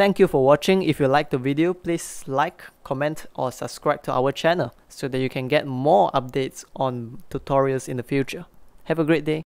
Thank you for watching. If you like the video, please like, comment or subscribe to our channel so that you can get more updates on tutorials in the future. Have a great day.